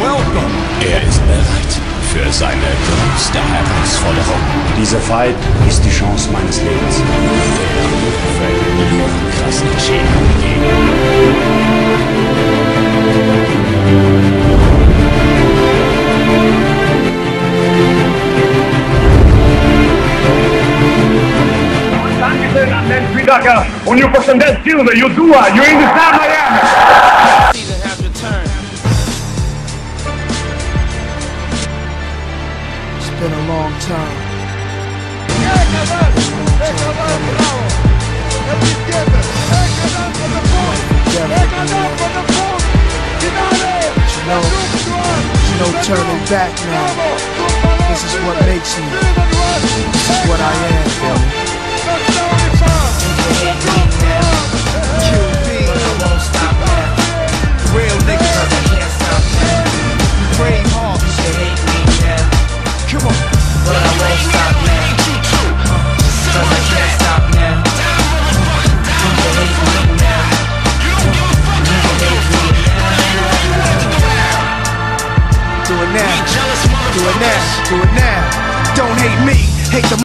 welcome. Er ist bereit für seine größte Herausforderung. Dieser Fight ist die Chance meines Lebens. Krasnitschin Dankeschön an den Spieldacker und you person that silver, you do it, you're in the star Miami. Been a long time. You know, turning back now. This is what makes me. This is what I am, Do it now. Do it now. Do it now. Don't hate me. Hate the